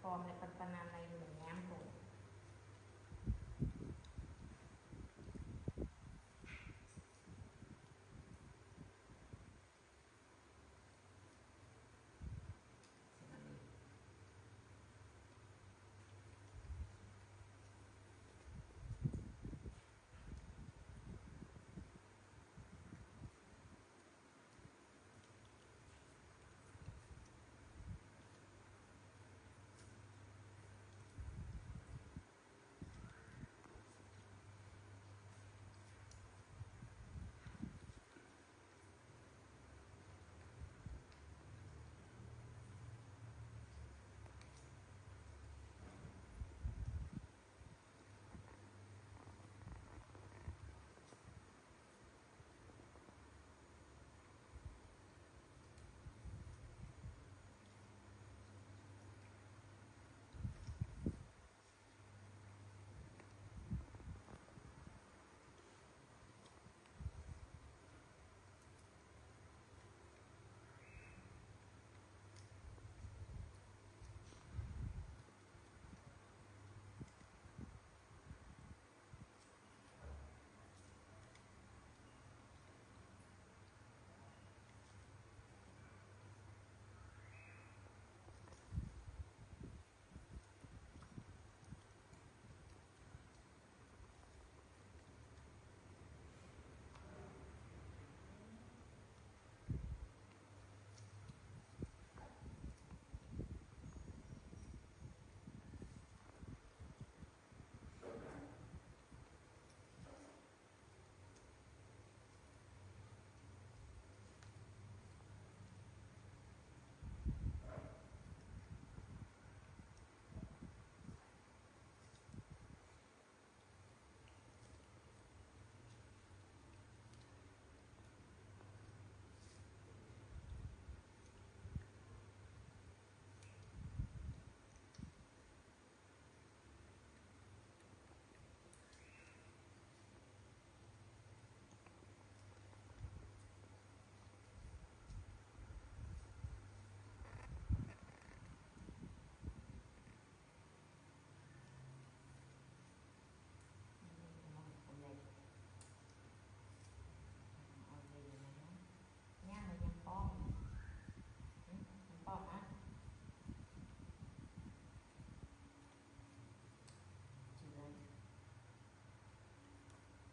ฟอร์มในไรประมาณอะไรอย่างเงี้ย